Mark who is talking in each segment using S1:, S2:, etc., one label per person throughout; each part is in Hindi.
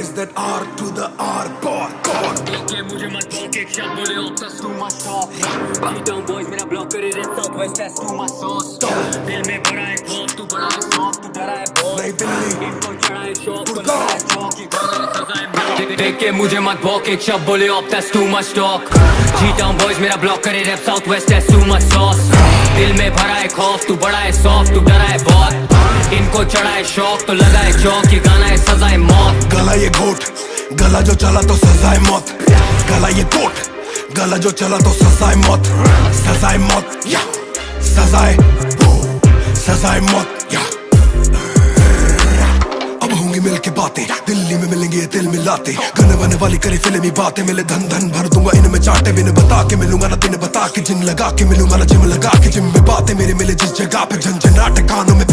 S1: is that R to the R bar bar. मुझे मत बोल के क्या बोले हो तो तू मत स्टॉप डाउन बॉयज़ मेरा ब्लॉक कर रहे सब boys that's too much sauce दिल में बड़ा है खौफ तू बड़ा है खौफ तू डरा है बहुत
S2: नई दिल्ली
S1: इनको चढ़ा है शौक बना है शौक। की बड़ा सजा है। देख के मुझे मत बोल एक शब्द बोले off that's too much talk G-Town boys मेरा ब्लॉक करे rap south west that's too much sauce दिल में भरा है खौफ तू बड़ा है सॉफ्ट तू डरा है बॉय इनको चढ़ा है शौक तो लगा है चौक, ये गाना है सजा है मौत।
S2: गला ये घोट, गला जो चला तो सजाए मौत। गला ये कोट गला जो चला तो सजाए मौत। सजाए मौत, या। सजाए सजाए मौत, या। अब होंगी मिल के बातें, दिल्ली में मिलेंगे ये दिल मिलाते। गाने वाने वाली करे फिल्मी बातें, मिले धन धन भर दूँगा इनमें चाटे। बिन बता के मिलूँगा ना दिन बता के, जिन लगा के मिलूँगा ना जिम लगा के। जिम में बातें मेरे मिले जिस जगह पे। झंझनाट कानों में बिन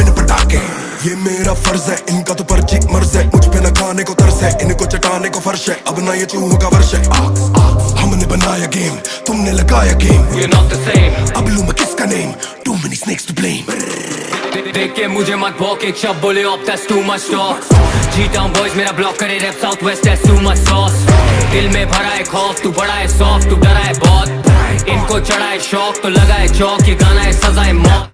S2: मेरा फ़र्ज़ है इनका तो पर्ची मर्ज है। मुझ पे न खाने को तरस है इनको चटाने को फर्श है। अब ना ये चूहों का वर्ष है। आ, आ, हमने बनाया गेम तुमने लगाया गेम अब लू मैं किसका name too many snakes to blame
S1: देख के मुझे मत भौक एक शब्द बोले अब that's too much talk. G-Town boys मेरा ब्लॉक करे rap south west that's too much sauce. दिल में भरा है खौफ तू बड़ा है सॉफ्ट तू डरा है बहुत. इनको चढ़ा है शौक तो लगा है चौक ये गाना है सजा है मौत.